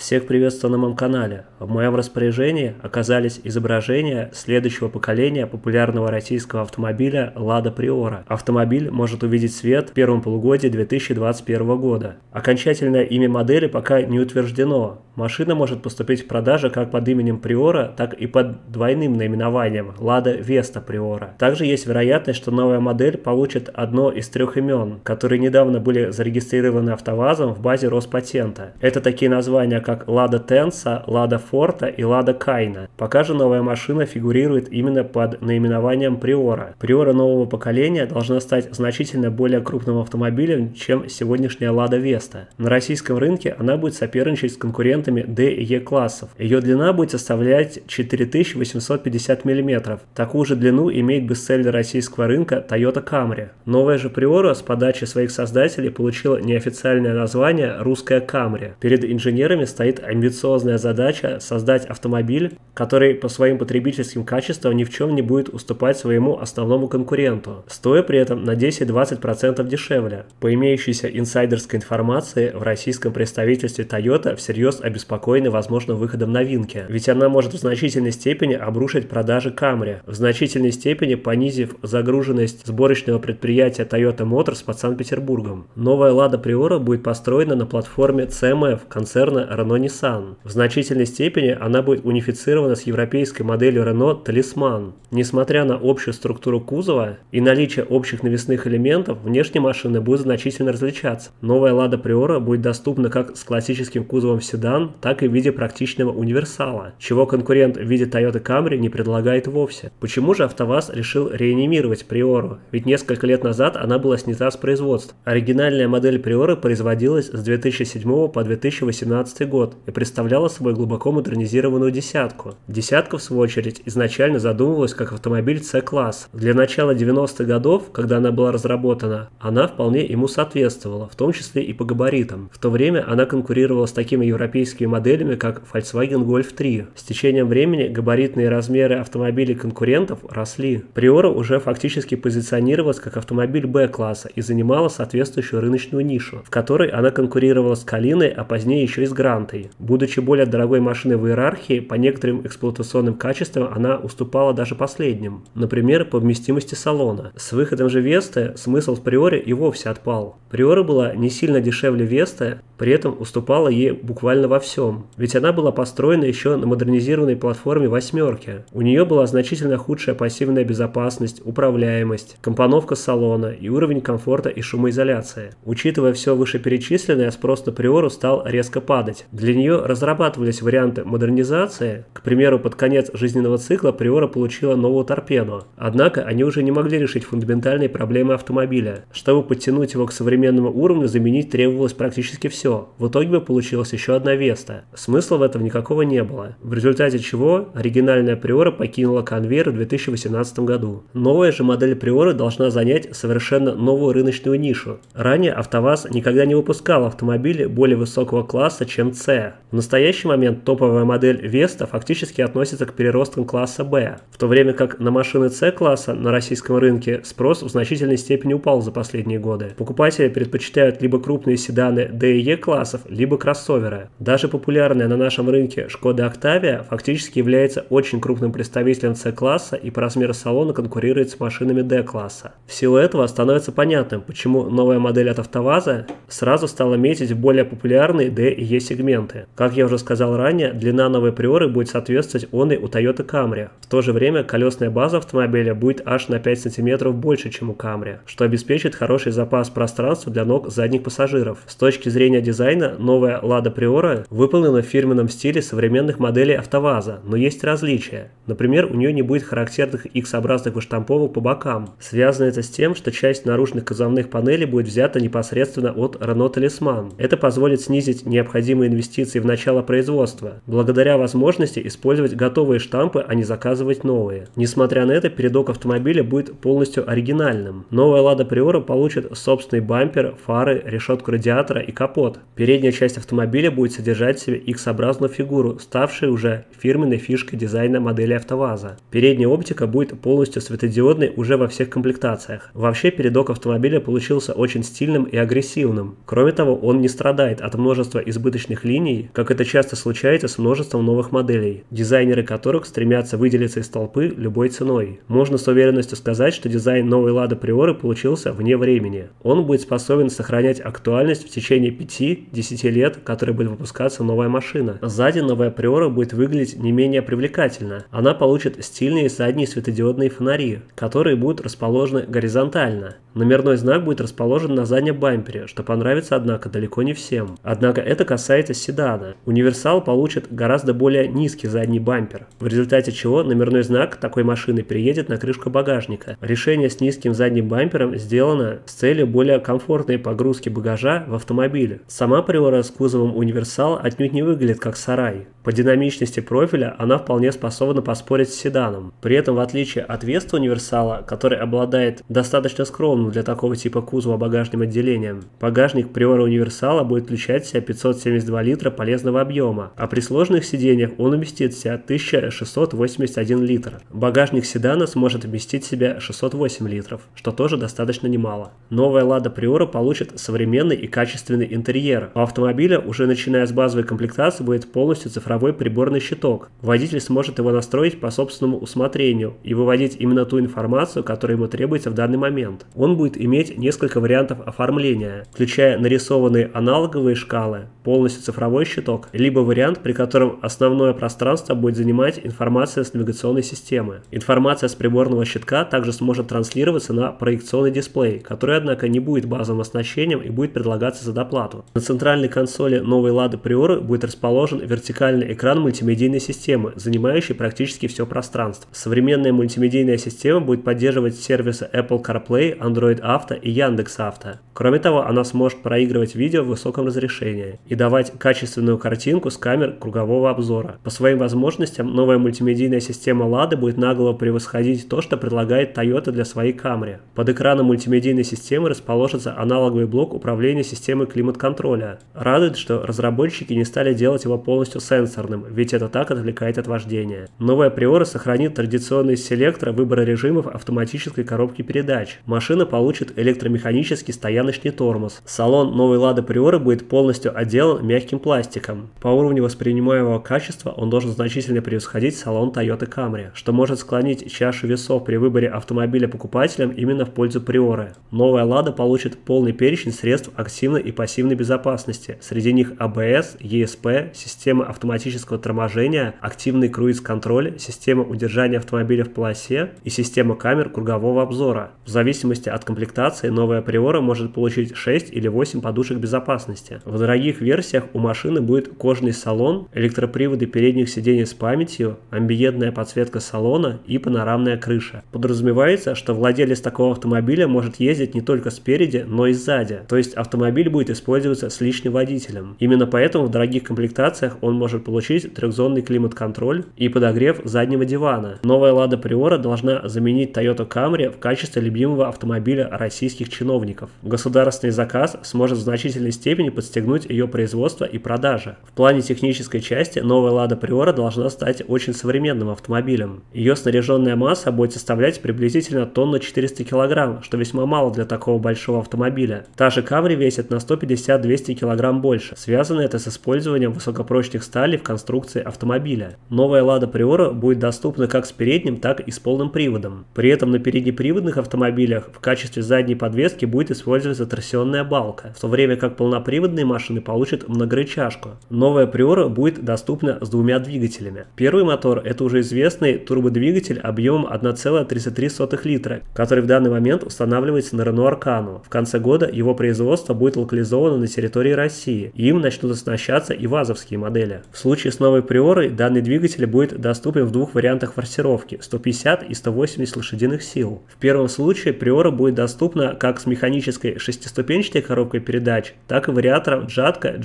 Всех приветствую на моем канале. В моем распоряжении оказались изображения следующего поколения популярного российского автомобиля Lada Priora. Автомобиль может увидеть свет в первом полугодии 2021 года. Окончательное имя модели пока не утверждено. Машина может поступить в продажу как под именем Priora, так и под двойным наименованием Lada Vesta Priora. Также есть вероятность, что новая модель получит одно из трех имен, которые недавно были зарегистрированы АвтоВАЗом в базе Роспатента. Это такие названия, как Lada Tensa, Lada Forta и Lada Кайна. Пока же новая машина фигурирует именно под наименованием Priora. Priora нового поколения должна стать значительно более крупным автомобилем, чем сегодняшняя Lada Vesta. На российском рынке она будет соперничать с конкурентами D и E классов. Ее длина будет составлять 4850 мм. Такую же длину имеет бестселлер российского рынка Toyota Camry. Новая же Priora с подачи своих создателей получила неофициальное название «Русская Camry». Перед инженерами стоит амбициозная задача создать автомобиль, который по своим потребительским качествам ни в чем не будет уступать своему основному конкуренту, стоя при этом на 10-20% дешевле. По имеющейся инсайдерской информации, в российском представительстве Toyota всерьез обеспокоены возможным выходом новинки, ведь она может в значительной степени обрушить продажи Camry, в значительной степени понизив загруженность сборочного предприятия Toyota Motors под Санкт-Петербургом. Новая Lada Priora будет построена на платформе CMF концерна Renault Renault-Nissan. В значительной степени она будет унифицирована с европейской моделью Renault Talisman. Несмотря на общую структуру кузова и наличие общих навесных элементов, внешне машины будет значительно различаться. Новая Lada Priora будет доступна как с классическим кузовом седан, так и в виде практичного универсала, чего конкурент в виде Toyota Camry не предлагает вовсе. Почему же АвтоВАЗ решил реанимировать Priora? Ведь несколько лет назад она была снята с производства. Оригинальная модель Priora производилась с 2007 по 2018 год год и представляла собой глубоко модернизированную «десятку». «Десятка», в свою очередь, изначально задумывалась как автомобиль С-класс. Для начала 90-х годов, когда она была разработана, она вполне ему соответствовала, в том числе и по габаритам. В то время она конкурировала с такими европейскими моделями, как Volkswagen Golf 3. С течением времени габаритные размеры автомобилей конкурентов росли. Приора уже фактически позиционировалась как автомобиль Б-класса и занимала соответствующую рыночную нишу, в которой она конкурировала с Калиной, а позднее еще и с Грант. 5. Будучи более дорогой машиной в иерархии, по некоторым эксплуатационным качествам она уступала даже последним, например, по вместимости салона. С выходом же Весты смысл в Приоре и вовсе отпал. Приора была не сильно дешевле Весты, при этом уступала ей буквально во всем, ведь она была построена еще на модернизированной платформе «восьмерки». У нее была значительно худшая пассивная безопасность, управляемость, компоновка салона и уровень комфорта и шумоизоляции. Учитывая все вышеперечисленное, спрос на Приору стал резко падать. Для нее разрабатывались варианты модернизации. К примеру, под конец жизненного цикла Приора получила новую торпеду. Однако они уже не могли решить фундаментальные проблемы автомобиля. Чтобы подтянуть его к современному уровню, заменить требовалось практически все. В итоге бы получилась еще одна Веста. Смысла в этом никакого не было. В результате чего оригинальная Приора покинула конвейер в 2018 году. Новая же модель Приоры должна занять совершенно новую рыночную нишу. Ранее АвтоВАЗ никогда не выпускал автомобили более высокого класса, чем C. В настоящий момент топовая модель Vesta фактически относится к переросткам класса B, в то время как на машины C-класса на российском рынке спрос в значительной степени упал за последние годы. Покупатели предпочитают либо крупные седаны D и E классов, либо кроссоверы. Даже популярная на нашем рынке Skoda Octavia фактически является очень крупным представителем C-класса и по размеру салона конкурирует с машинами D-класса. В силу этого становится понятным, почему новая модель от АвтоВАЗа сразу стала метить в более популярные D и E сегменты сегменты. Как я уже сказал ранее, длина новой приоры будет соответствовать оной у Toyota Camry. В то же время колесная база автомобиля будет аж на 5 см больше, чем у Camry, что обеспечит хороший запас пространства для ног задних пассажиров. С точки зрения дизайна, новая Lada Priora выполнена в фирменном стиле современных моделей АвтоВАЗа, но есть различия. Например, у нее не будет характерных X-образных выштамповок по бокам. Связано это с тем, что часть наружных кузовных панелей будет взята непосредственно от Renault Talisman. Это позволит снизить необходимые инвестиции инвестиций в начало производства, благодаря возможности использовать готовые штампы, а не заказывать новые. Несмотря на это, передок автомобиля будет полностью оригинальным. Новая Lada Priora получит собственный бампер, фары, решетку радиатора и капот. Передняя часть автомобиля будет содержать в себе X-образную фигуру, ставшую уже фирменной фишкой дизайна модели АвтоВАЗа. Передняя оптика будет полностью светодиодной уже во всех комплектациях. Вообще передок автомобиля получился очень стильным и агрессивным. Кроме того, он не страдает от множества избыточных линий, как это часто случается с множеством новых моделей, дизайнеры которых стремятся выделиться из толпы любой ценой. Можно с уверенностью сказать, что дизайн новой Лада Приоры получился вне времени. Он будет способен сохранять актуальность в течение 5-10 лет, которые будет выпускаться новая машина. Сзади новая Приора будет выглядеть не менее привлекательно. Она получит стильные задние светодиодные фонари, которые будут расположены горизонтально. Номерной знак будет расположен на заднем бампере, что понравится, однако, далеко не всем. Однако это касается седана. Универсал получит гораздо более низкий задний бампер, в результате чего номерной знак такой машины приедет на крышку багажника. Решение с низким задним бампером сделано с целью более комфортной погрузки багажа в автомобиле. Сама Приора с кузовом Универсал отнюдь не выглядит как сарай. По динамичности профиля она вполне способна поспорить с седаном. При этом, в отличие от Веста Универсала, который обладает достаточно скромным для такого типа кузова багажным отделением, багажник Приора Универсала будет включать в себя 572 литра полезного объема, а при сложных сиденьях он уместит в себя 1681 литр. Багажник седана сможет вместить в себя 608 литров, что тоже достаточно немало. Новая Lada Priora получит современный и качественный интерьер. У автомобиля уже начиная с базовой комплектации будет полностью цифровой приборный щиток. Водитель сможет его настроить по собственному усмотрению и выводить именно ту информацию, которая ему требуется в данный момент. Он будет иметь несколько вариантов оформления, включая нарисованные аналоговые шкалы, полностью цифровой щиток, либо вариант, при котором основное пространство будет занимать информация с навигационной системы. Информация с приборного щитка также сможет транслироваться на проекционный дисплей, который, однако, не будет базовым оснащением и будет предлагаться за доплату. На центральной консоли новой Lada Priora будет расположен вертикальный экран мультимедийной системы, занимающий практически все пространство. Современная мультимедийная система будет поддерживать сервисы Apple CarPlay, Android Auto и Яндекс.Авто. Кроме того, она сможет проигрывать видео в высоком разрешении и давать качественную картинку с камер кругового обзора. По своим возможностям, новая мультимедийная система Lada будет нагло превосходить то, что предлагает Toyota для своей Camry. Под экраном мультимедийной системы расположится аналоговый блок управления системой климат-контроля. Радует, что разработчики не стали делать его полностью сенсорным, ведь это так отвлекает от вождения. Новая Приора сохранит традиционный селектор выбора режимов автоматической коробки передач. Машина получит электромеханический стояночный тормоз. Салон новой Лада Приора будет полностью отделан мягким пластиком. По уровню воспринимаемого качества он должен значительно превосходить салон Toyota Camry, что может склонить чашу весов при выборе автомобиля покупателям именно в пользу Приоры. Новая Лада получит полный перечень средств активной и пассивной безопасности. Среди них ABS, ESP, система автоматического торможения, активный круиз-контроль, система удержания автомобиля в полосе и система камер кругового обзора. В зависимости от комплектации новая Приора может получить 6 или 8 подушек безопасности. В дорогих версиях у машины будет кожный салон, электроприводы передних сидений с памятью, амбиентная подсветка салона и панорамная крыша. Подразумевается, что владелец такого автомобиля может ездить не только спереди, но и сзади, то есть автомобиль будет использоваться с лишним водителем. Именно поэтому в дорогих комплектациях он может получить трехзонный климат-контроль и подогрев заднего дивана. Новая Lada Priora должна заменить Toyota Camry в качестве любимого автомобиля российских чиновников. Государственный заказ сможет в значительной степени подстегнуть ее производство и продажи. В плане технической части новая Lada Priora должна стать очень современным автомобилем. Ее снаряженная масса будет составлять приблизительно тонну 400 кг, что весьма мало для такого большого автомобиля. Та же Camry весит на 150-200 кг больше. Связано это с использованием высокопрочных сталей в конструкции автомобиля. Новая Lada Priora будет доступна как с передним, так и с полным приводом. При этом на переднеприводных автомобилях в качестве задней подвески будет использоваться торсионная балка, в то время как полноприводные машины получат многорычажку. Новая Priora будет доступна с двумя двигателями. Первый мотор это уже известный турбодвигатель объемом 1,33 литра, который в данный момент устанавливается на Renault Arcano. В конце года его производство будет локализовано на территории России, и им начнут оснащаться и вазовские модели. В случае с новой приорой данный двигатель будет доступен в двух вариантах форсировки 150 и 180 лошадиных сил. В первом случае приора будет доступна как с механической шестиступенчатой коробкой передач, так и вариатором Джатка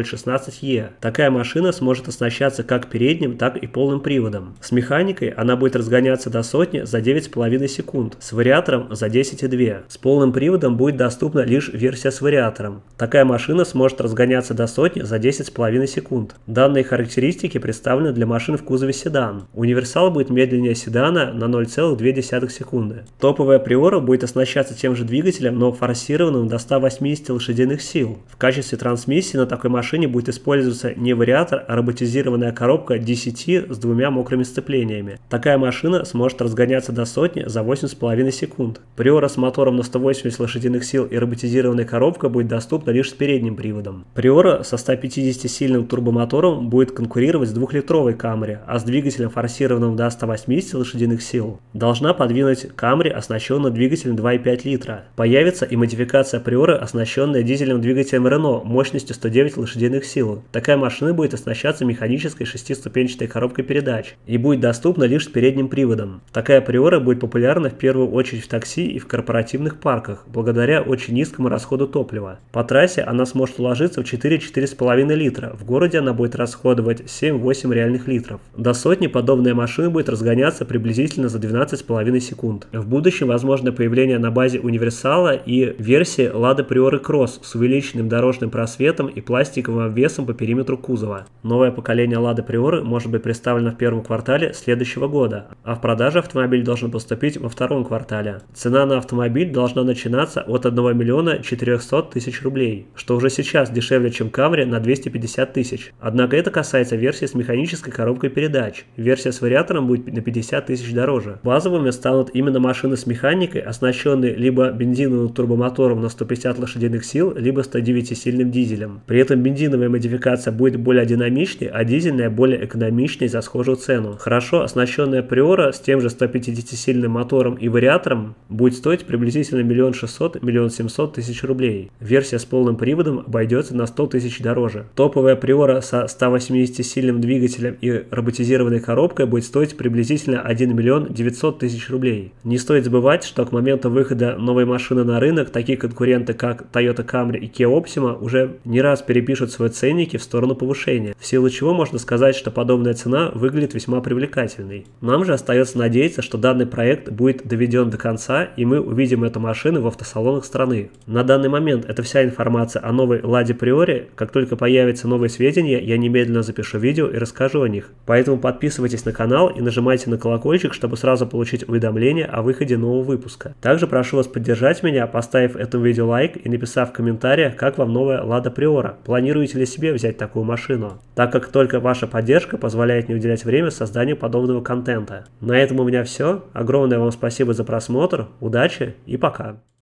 GF016E. Такая машина сможет оснащаться как передним, так и полным приводом. С механикой она будет разгоняться до сотни за 9,5 секунд, с вариатором за 10,2. С полным приводом будет доступна лишь версия с вариатором. Такая машина сможет разгоняться до сотни за 10,5 секунд. Данные характеристики представлены для машин в кузове седан. Универсал будет медленнее седана на 0,2 секунды. Топовая Приора будет оснащаться тем же двигателем, но форсированным до 180 лошадиных сил. В качестве трансмиссии на такой машине будет использоваться не вариатор, а роботизированная коробка DCT с двумя мокрыми сцеплениями. Такая машина сможет разгоняться до сотни за 8,5 секунд. Приора с мотором на 180 лошадиных сил и роботизированной коробкой будет доступна лишь с передним приводом. Приора со 150-сильным турбомотором будет конкурировать с двухлитровой Camry, а с двигателем форсированным до 180 лошадиных сил должна подвинуть Camry, оснащенную двигателем 2,5 литра. Появится и модификация Приора, оснащенная дизельным двигателем Renault мощностью 109 лошадиных сил. Такая машина будет оснащаться механической шестиступенчатой коробкой передач и будет доступна лишь с передним приводом. Такая Приора будет популярна в первую очередь в такси и в корпоративных парках, благодаря очень низкому расходу топлива. По трассе она сможет уложиться в 4-4,5 литра, в городе она будет расходовать 7-8 реальных литров. До сотни подобная машина будет разгоняться приблизительно за 12,5 секунд. В будущем возможно появление на базе универсала и версии Lada Priori Cross с увеличенным дорожным просветом и пластиковым обвесом по периметру кузова. Новое поколение Lada Priori может быть представлено в первом квартале следующего года, а в продаже автомобиль должен поступить во втором квартале. Цена на автомобиль должна начинаться от 1 миллиона 400 тысяч рублей, что уже сейчас дешевле, чем Camry на 250 тысяч. Однако это касается версии с механической коробкой передач. Версия с вариатором будет на 50 тысяч дороже. Базовыми станут именно машины с механикой, оснащенные либо бензиновым турбомотором на 150 лошадиных сил, либо 109-сильным дизелем. При этом бензиновая модификация будет более динамичной, а дизельная более экономичной за схожую цену. Хорошо оснащенная Приора с тем же 150-сильным мотором и вариатором будет стоить приблизительно миллион шестьсот, миллион семьсот тысяч рублей. Версия с полным приводом обойдется на 100 тысяч дороже. Топовая Приора со 180-сильным двигателем и роботизированной коробкой будет стоить приблизительно 1 миллион 900 тысяч рублей. Не стоит забывать, что к моменту выхода новой машины на рынок такие конкуренты, как Toyota Camry и Kia Optima, уже не раз перепишут свои ценники в сторону повышения, в силу чего можно сказать, что подобная цена выглядит весьма привлекательной. Нам же остается надеяться, что данный проект будет доведен до конца и мы увидим эту машину в автосалонах страны. На данный момент это вся информация о новой Ладе Приоре. Как только появятся новые сведения, я немедленно запишу видео и расскажу о них. Поэтому подписывайтесь на канал и нажимайте на колокольчик, чтобы сразу получить уведомления о выходе нового выпуска. Также прошу вас поддержать меня, поставив этому видео лайк и написав в комментариях, как вам новая Лада Приора. Планируете ли себе взять такую машину? Так как только ваша поддержка позволяет не уделять время созданию подобного контента. На этом у меня все. Огромное вам спасибо за просмотр, удачи и пока.